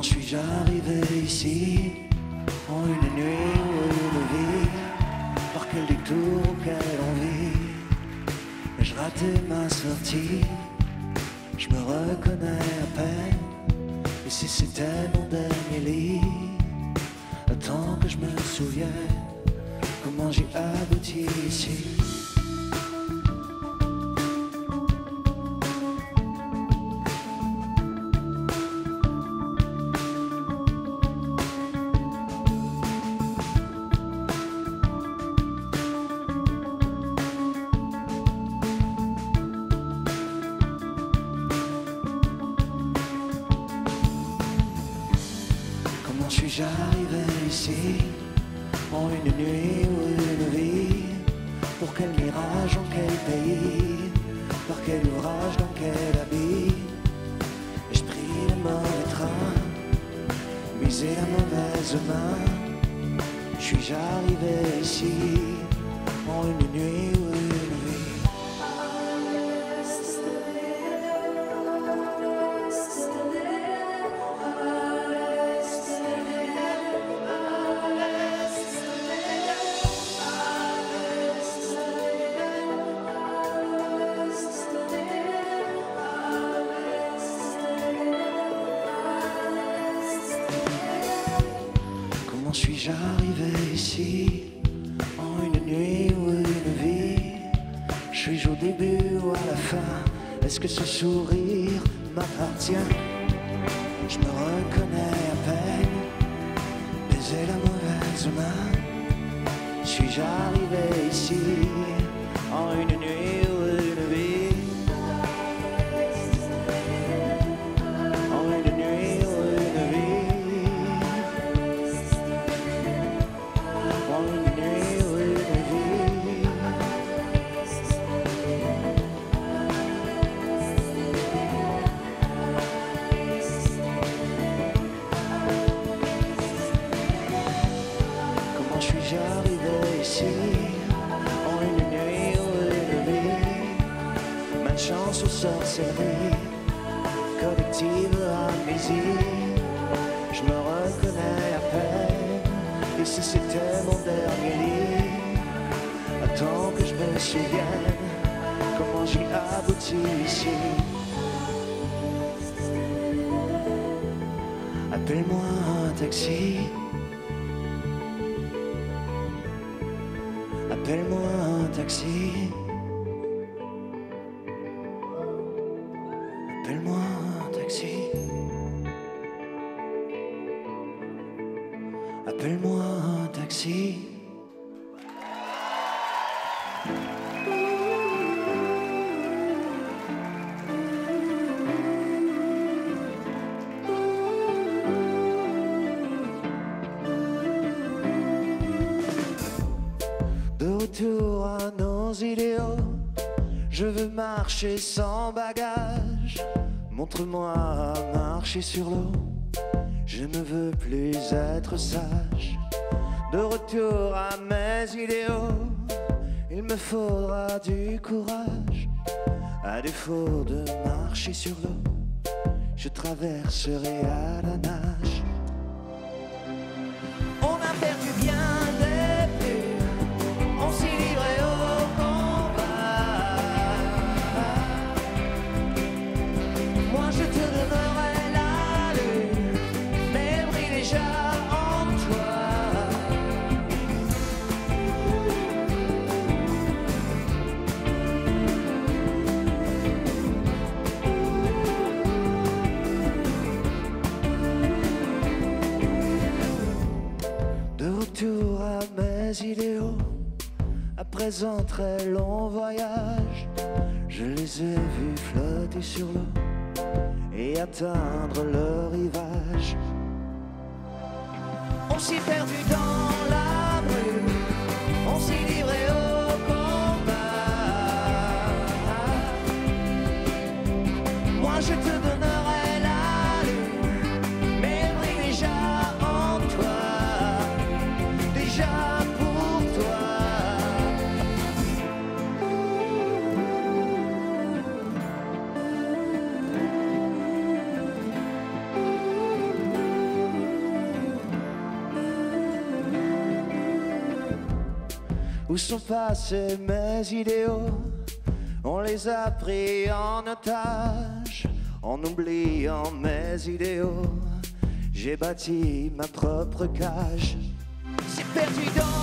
Comment suis-je arrivé ici En une nuit ou une vie Par quel détour, quelle envie Ai-je raté ma sortie Je me reconnais à peine Et si c'était mon dernier lit Attends que je me souvienne Comment j'ai abouti ici Arrivé ici En une nuit ou une vie Pour quel mirage, en quel pays Par quel ouvrage, dans quel habit. Ai-je pris le mauvais train Misé la mauvaise main. Suis-je arrivé ici En une nuit ou une Arrivé ici En une nuit ou une vie. Suis-je au début ou à la fin. Est-ce que ce sourire m'appartient? Je me reconnais à peine. Baiser la mauvaise main. Suis-je arrivé ici? Comment suis-je arrivé ici En une nuit ou une vie Malchance ou sorcellerie Collective amnésie Je me reconnais à peine. Et si c'était mon dernier lit Attends que je me souvienne Comment j'ai abouti ici. Appelle-moi un taxi Appelle-moi un taxi. Appelle-moi un taxi. Appelle-moi un taxi. Je veux marcher sans bagage. Montre-moi marcher sur l'eau, je ne veux plus être sage. De retour à mes idéaux, il me faudra du courage. À défaut de marcher sur l'eau, je traverserai à la nage. On a perdu bien idéaux. Après un très long voyage, je les ai vus flotter sur l'eau et atteindre le rivage. On s'y perdu dans la brume, on s'y livré au combat. Moi je te donnerai Où sont passés mes idéaux On les a pris en otage En oubliant mes idéaux. J'ai bâti ma propre cage. C'est perdu dans